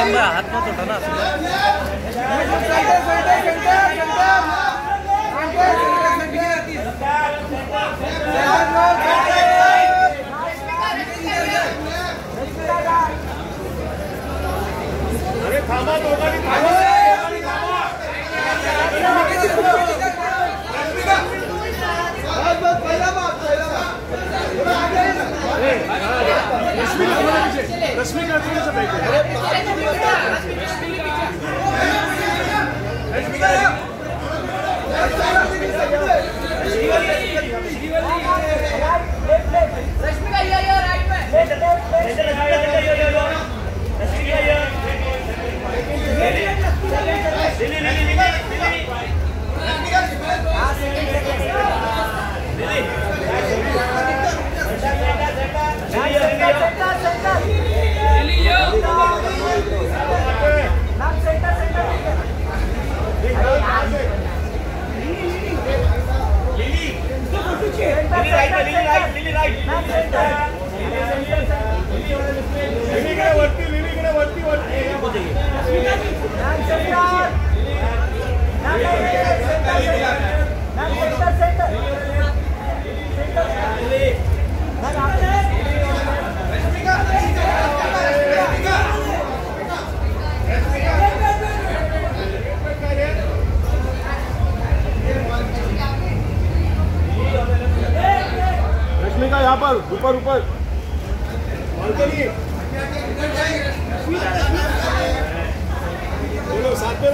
सिमरा हाथ मत उठा ना अरे थामा तो रश्मी का थोड़ा सा बैठे रश्मिका ये वरती वरती वरती रश्मि का यहाँ पर ऊपर ऊपर। बोलो साथ में